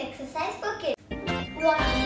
exercise for kids.